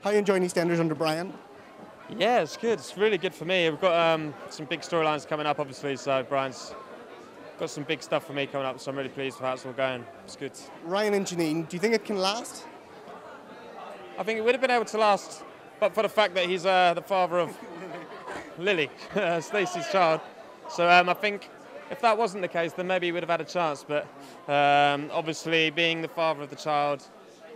How are you enjoying EastEnders under Bryan? Yeah, it's good. It's really good for me. We've got um, some big storylines coming up, obviously. So Bryan's got some big stuff for me coming up. So I'm really pleased with how it's all going. It's good. Ryan and Janine, do you think it can last? I think it would have been able to last, but for the fact that he's uh, the father of Lily, Stacey's child. So um, I think if that wasn't the case, then maybe he would have had a chance. But um, obviously, being the father of the child,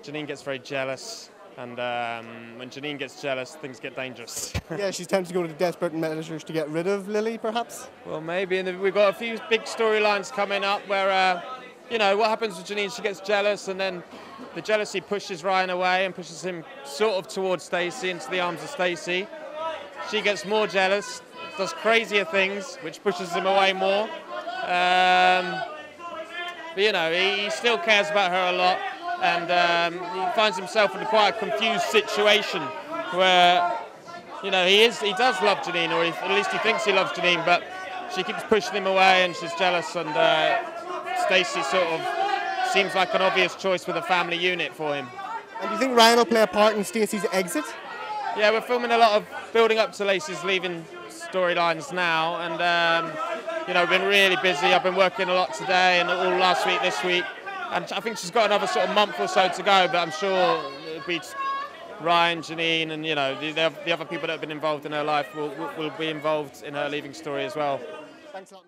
Janine gets very jealous. And um, when Janine gets jealous, things get dangerous. yeah, she's tempted to go to the desperate measures to get rid of Lily, perhaps? well, maybe. And we've got a few big storylines coming up where, uh, you know, what happens with Janine? She gets jealous, and then the jealousy pushes Ryan away and pushes him sort of towards Stacey, into the arms of Stacey. She gets more jealous, does crazier things, which pushes him away more. Um, but, you know, he, he still cares about her a lot and um, he finds himself in a quite a confused situation where you know he is he does love Janine or he, at least he thinks he loves Janine but she keeps pushing him away and she's jealous and uh, Stacey sort of seems like an obvious choice with a family unit for him. And do you think Ryan will play a part in Stacey's exit? Yeah, we're filming a lot of building up to Lacey's leaving storylines now and um, you know been really busy. I've been working a lot today and all last week, this week and I think she's got another sort of month or so to go, but I'm sure it'll be Ryan, Janine, and you know the, the other people that have been involved in her life will, will, will be involved in her leaving story as well. Thanks a lot.